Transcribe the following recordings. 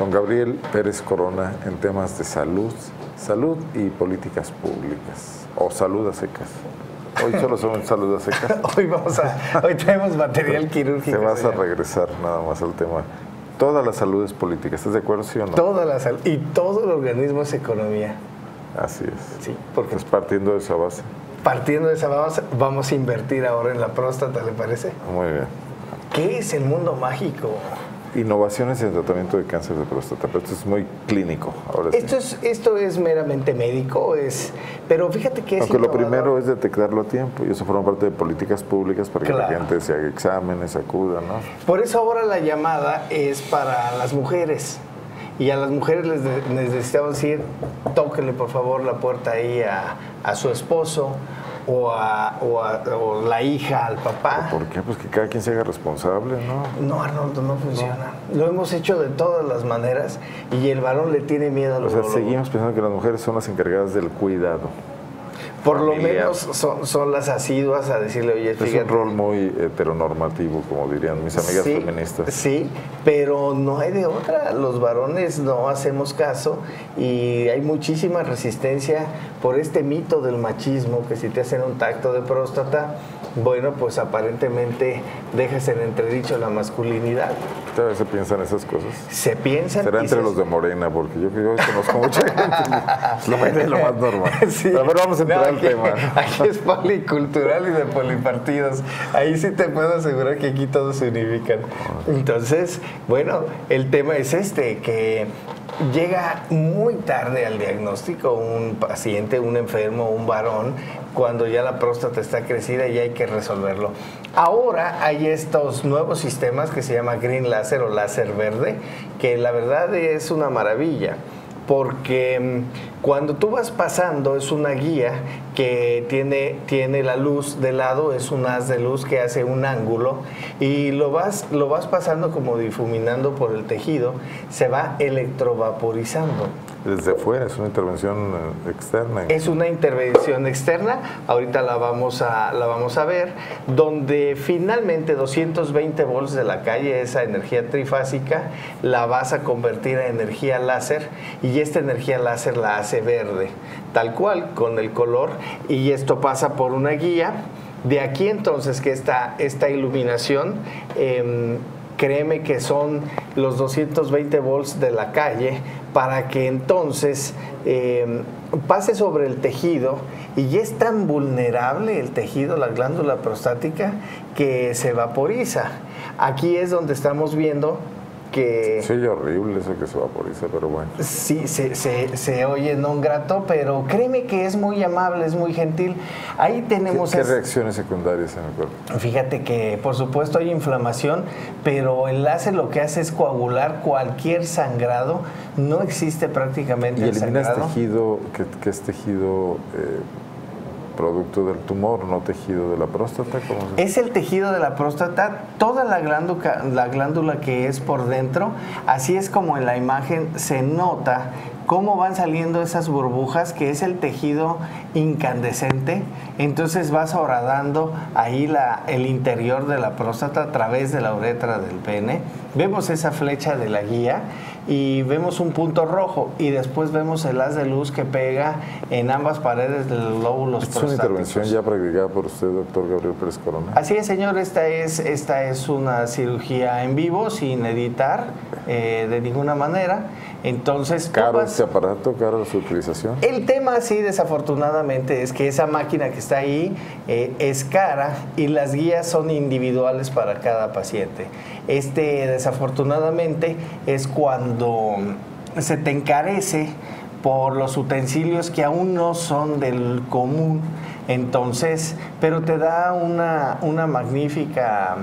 Don Gabriel Pérez Corona en temas de salud, salud y políticas públicas, o salud a secas. Hoy solo son salud a secas. hoy vamos a, hoy tenemos material quirúrgico. Te vas a regresar nada más al tema. Toda la salud es política, ¿estás de acuerdo, sí o no? Toda la salud y todo el organismo es economía. Así es. Sí, porque Pues partiendo de esa base. partiendo de esa base, vamos a invertir ahora en la próstata, ¿le parece? Muy bien. ¿Qué es el mundo mágico? Innovaciones en el tratamiento de cáncer de próstata, pero esto es muy clínico. Ahora sí. Esto es, esto es meramente médico, es, pero fíjate que es Aunque lo innovador. primero es detectarlo a tiempo y eso forma parte de políticas públicas para que la gente se haga exámenes, acuda, ¿no? Por eso ahora la llamada es para las mujeres. Y a las mujeres les, de- les necesitamos decir, tóquenle por favor la puerta ahí a, a su esposo o a, o a- o la hija al papá. ¿Por qué? Pues que cada quien se haga responsable, ¿no? No, Arnoldo, no funciona. Lo hemos hecho de todas las maneras y el varón le tiene miedo al O sea, seguimos pensando que las mujeres son las encargadas del cuidado. Por lo menos son, son las asiduas a decirle, oye, Es un fíjate. rol muy heteronormativo, como dirían mis amigas sí, feministas. Sí, pero no hay de otra. Los varones no hacemos caso y hay muchísima resistencia por este mito del machismo que si te hacen un tacto de próstata, bueno, pues aparentemente dejas en entredicho la masculinidad. Todavía se piensan esas cosas. Se piensan Será entre los de Morena, porque yo, yo conozco mucha gente. Es lo, más- lo más normal. Sí. Pero a ver, vamos a entrar No, al aquí, tema. Aquí es policultural y de polipartidos. Ahí sí te puedo asegurar que aquí todos se unifican. Entonces, bueno, el tema es este, que llega muy tarde al diagnóstico un paciente, un enfermo, un varón, cuando ya la próstata está crecida y hay que resolverlo. Ahora hay estos nuevos sistemas que se llama Green Láser o láser verde, que la verdad es una maravilla porque mm, cuando tú vas pasando es una guía que tiene, tiene la luz de lado, es un haz de luz que hace un ángulo y lo vas, lo vas pasando como difuminando por el tejido, se va electrovaporizando. Desde fuera, es una intervención eh, externa. Es una intervención externa, ahorita la vamos a, la vamos a ver, donde finalmente 220 volts de la calle, esa energía trifásica, la vas a convertir a energía láser y esta energía láser la hace verde, tal cual, con el color, y esto pasa por una guía. De aquí entonces que esta, esta iluminación... em, créeme que son los 220 volts de la calle para que entonces eh, pase sobre el tejido y es tan vulnerable el tejido, la glándula prostática, que se vaporiza. Aquí es donde estamos viendo que Sí, horrible eso que se vaporiza, pero bueno. sí se, se, se oye no grato, pero créeme que es muy amable, es muy gentil. Ahí ¿Qué, tenemos... qué es- reacciones secundarias en el cuerpo? Fíjate que por supuesto hay inflamación, pero el láser lo que hace es coagular cualquier sangrado. No existe prácticamente ¿Y el eliminas sangrado. tejido que, que es tejido eh, producto del tumor, no tejido de la próstata? ¿Cómo se- Es el tejido de la próstata, toda la glándula, la glándula que es por dentro, así es como en la imagen se nota cómo van saliendo esas burbujas, que es el tejido incandescente. Entonces vas horadando ahí la, el interior de la próstata a través de la uretra del pene. Vemos esa flecha de la guía y vemos un punto rojo y después vemos el haz de luz que pega en ambas paredes de los lóbulos es una intervención ya practicada por usted, doctor Gabriel Pérez Corona. Así es, señor, esta es, esta es una cirugía en vivo, sin editar eh, de ninguna manera. Entonces, ¿Caro este aparato? ¿Caro su utilización? el tema, sí, desafortunadamente, es que esa máquina que está ahí eh, es cara y las guías son individuales para cada paciente. Este, desafortunadamente, es cuando se te encarece por los utensilios que aún no son del común. Entonces, pero te da una, una magnífica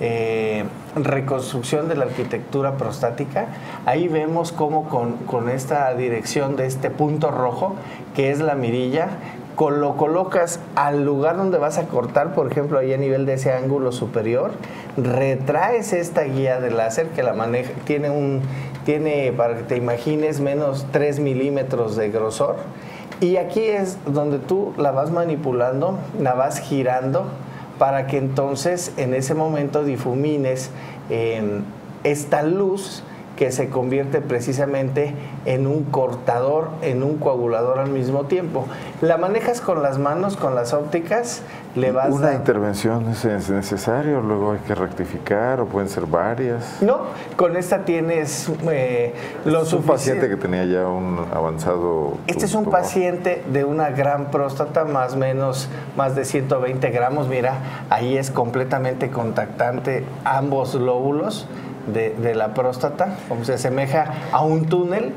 eh, reconstrucción de la arquitectura prostática. Ahí vemos cómo con, con esta dirección de este punto rojo, que es la mirilla, lo colocas al lugar donde vas a cortar, por ejemplo, ahí a nivel de ese ángulo superior, retraes esta guía de láser que la maneja, tiene un, tiene, para que te imagines, menos 3 milímetros de grosor. Y aquí es donde tú la vas manipulando, la vas girando para que entonces en ese momento difumines eh, esta luz que se convierte precisamente en un cortador, en un coagulador al mismo tiempo. La manejas con las manos, con las ópticas, le vas Una a... intervención es necesario, luego hay que rectificar o pueden ser varias. No, con esta tienes eh, lo Es un paciente que tenía ya un avanzado. Este es un tumor. paciente de una gran próstata, más o menos más de 120 gramos. Mira, ahí es completamente contactante ambos lóbulos de, de la próstata, como se asemeja a un túnel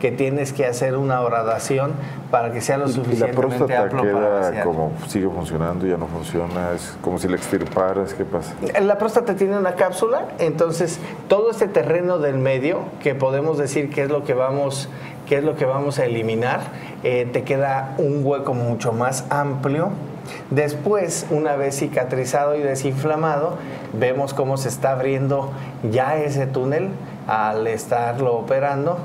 que tienes que hacer una horadación para que sea lo Y la suficientemente próstata amplio para queda vaciar. como sigue funcionando, ya no funciona, es como si la extirparas, ¿qué pasa? La próstata tiene una cápsula, entonces todo este terreno del medio, que podemos decir que es lo que vamos, que es lo que vamos a eliminar, eh, te queda un hueco mucho más amplio. Después, una vez cicatrizado y desinflamado, vemos cómo se está abriendo ya ese túnel al estarlo operando.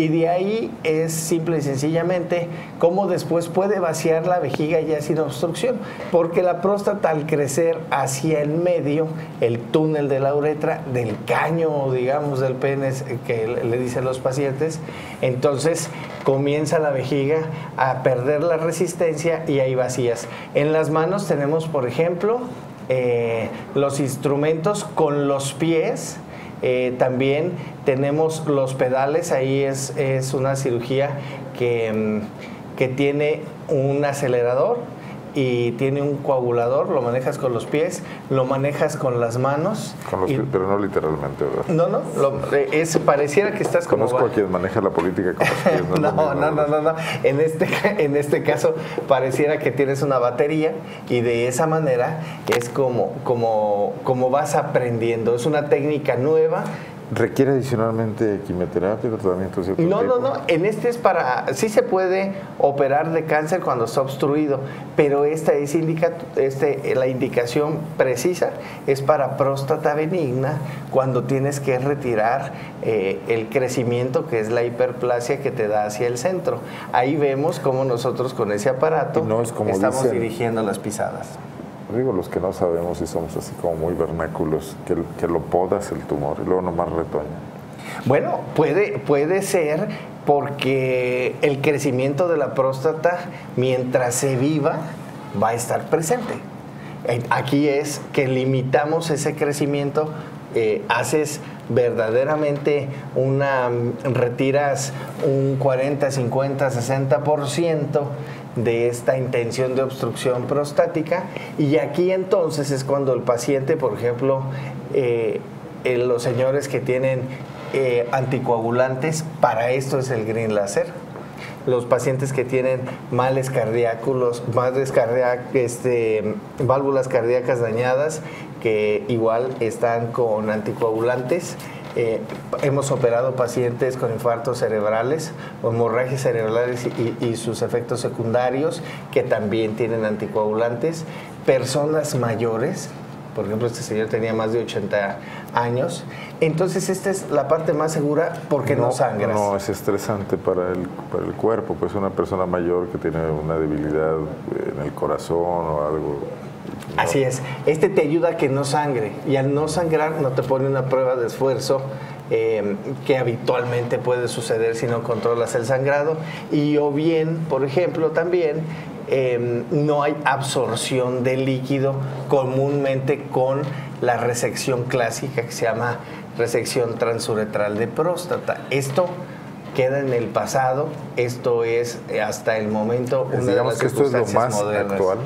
Y de ahí es simple y sencillamente cómo después puede vaciar la vejiga ya sin obstrucción. Porque la próstata al crecer hacia el medio, el túnel de la uretra, del caño, digamos, del pene que le dicen los pacientes, entonces comienza la vejiga a perder la resistencia y ahí vacías. En las manos tenemos, por ejemplo, eh, los instrumentos con los pies. Eh, también tenemos los pedales, ahí es, es una cirugía que, mm, que tiene un acelerador y tiene un coagulador, lo manejas con los pies, lo manejas con las manos. Con los y- pies, pero no literalmente, ¿verdad? no, no, lo- eh, es, pareciera que estás como... Conozco a quien maneja la política con los pies. no, mismo, no, no, ¿verdad? no, no. En este, en este caso pareciera que tienes una batería y de esa manera es como, como, como vas aprendiendo. Es una técnica nueva. ¿Requiere adicionalmente quimioterapia, tratamiento de cierto No, no, tipo? no. En este es para. Sí se puede operar de cáncer cuando está obstruido, pero esta es indica, este, la indicación precisa es para próstata benigna cuando tienes que retirar eh, el crecimiento que es la hiperplasia que te da hacia el centro. Ahí vemos cómo nosotros con ese aparato no es como estamos dicen- dirigiendo las pisadas. Digo, los que no sabemos y somos así como muy vernáculos, que, que lo podas el tumor y luego nomás retoña. Bueno, puede, puede ser porque el crecimiento de la próstata, mientras se viva, va a estar presente. Eh, Aquí es que limitamos ese crecimiento, eh, haces verdaderamente una, retiras un 40, 50, 60% de esta intención de obstrucción prostática y aquí entonces es cuando el paciente, por ejemplo, eh, los señores que tienen eh, anticoagulantes, para esto es el green láser. Los pacientes que tienen males cardíacos, males cardiac, este, válvulas cardíacas dañadas, que igual están con anticoagulantes. Eh, hemos operado pacientes con infartos cerebrales o hemorragias cerebrales y, y sus efectos secundarios que también tienen anticoagulantes. Personas mayores, por ejemplo, este señor tenía más de 80 años. Entonces, esta es la parte más segura porque no, sangras. No es estresante para el, para el cuerpo, pues una persona mayor que tiene una debilidad en el corazón o algo. Así es. Este te ayuda a que no sangre. Y al no sangrar, no te pone una prueba de esfuerzo eh, que habitualmente puede suceder si no controlas el sangrado. Y o bien, por ejemplo, también eh, no hay absorción de líquido comúnmente con la resección clásica que se llama resección transuretral de próstata. Esto queda en el pasado, esto es eh, hasta el momento una de las que esto es lo circunstancias más modernas. actual,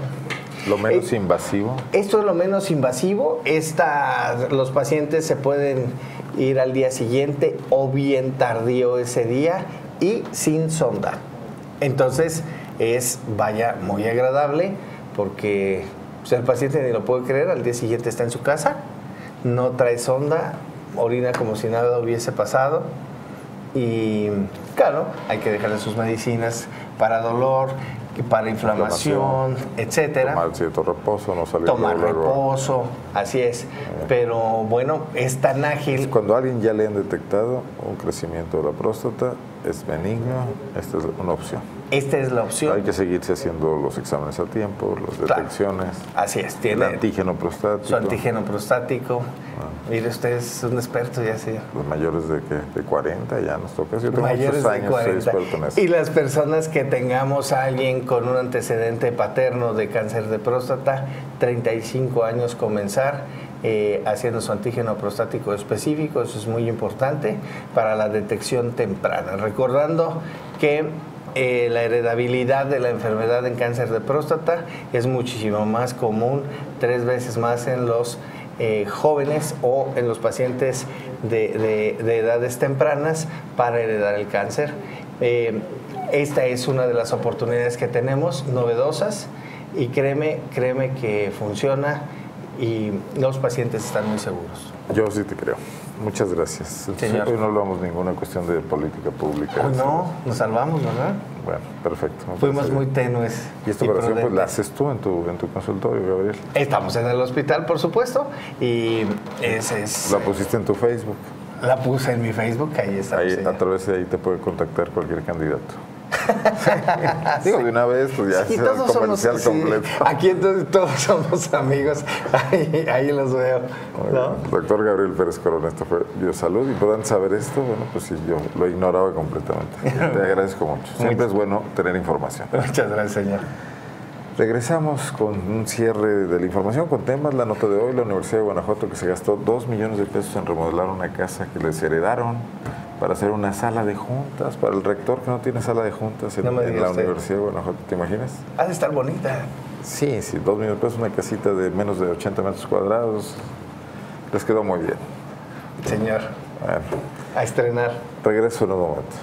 lo menos Eh, invasivo. Esto es lo menos invasivo. Esta, los pacientes se pueden ir al día siguiente o bien tardío ese día y sin sonda. Entonces es, vaya, muy agradable porque el paciente ni lo puede creer, al día siguiente está en su casa, no trae sonda, orina como si nada hubiese pasado y claro, hay que dejarle sus medicinas para dolor, para inflamación, etcétera Tomar cierto reposo, no salir tomar luego, luego. reposo, Así es. Pero bueno, es tan ágil. Cuando a alguien ya le han detectado un crecimiento de la próstata, es benigno, esta es una opción. Esta es la opción. Hay que seguirse haciendo los exámenes a tiempo, las detecciones. Así es, El tiene antígeno prostático. su antígeno prostático. Ah. Mire, usted es un experto ya sí. Los mayores de, que, de 40 ya nos toca. Yo tengo mayores muchos de años, 40. soy experto en eso. Y las personas que tengamos a alguien con un antecedente paterno de cáncer de próstata, 35 años comenzar. eh, haciendo su antígeno prostático específico, eso es muy importante para la detección temprana. Recordando que eh, la heredabilidad de la enfermedad en cáncer de próstata es muchísimo más común, tres veces más en los eh, jóvenes o en los pacientes de, de- de edades tempranas para heredar el cáncer. Eh, esta es una de las oportunidades que tenemos, novedosas, y créeme, créeme que funciona y los pacientes están muy seguros. Yo sí te creo. Muchas gracias. Señor. Hoy no hablamos ninguna cuestión de política pública. Hoy no, nos salvamos, ¿verdad? Bueno, perfecto. Fuimos muy tenues. Y esta operación pues prudentes. la haces tú en tu, en tu consultorio, Gabriel. Estamos en el hospital, por supuesto, y ese es... La pusiste en tu Facebook. La puse en mi Facebook, ahí está. Ahí, a través de ahí te puede contactar cualquier candidato. Digo, de una vez, pues ya el todos somos, comercial sí, completo. aquí entonces todos somos amigos, ahí, ahí los veo. ¿no? Doctor Gabriel Pérez Corona, esto fue Biosalud. Y puedan saber esto, bueno, pues sí, yo lo ignoraba completamente. Te agradezco mucho. Siempre es bueno tener información. Muchas gracias, señor. Regresamos con un cierre de la información con temas. La nota de hoy, la Universidad de Guanajuato que se gastó 2 millones de pesos en remodelar una casa que les heredaron para hacer una sala de juntas, para el rector que no tiene sala de juntas en, No la usted. Universidad de Guanajuato. ¿Te imaginas? Ha de estar bonita. Sí, sí, 2 millones de pesos, una casita de menos de 80 metros cuadrados. Les quedó muy bien. Señor, Bueno, a estrenar. regreso en un momento.